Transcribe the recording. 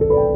you